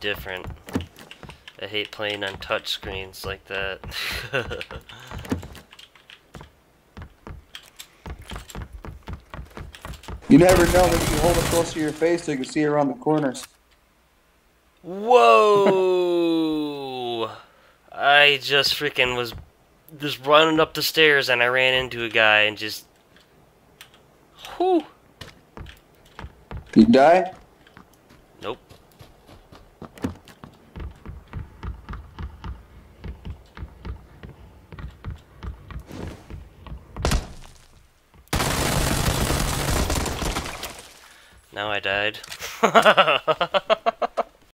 different. I hate playing on touch screens like that. You never know when you hold it close to your face so you can see around the corners. Whoa! I just freaking was just running up the stairs and I ran into a guy and just. Whew! You die? Now I died.